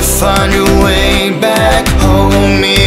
to find your way back home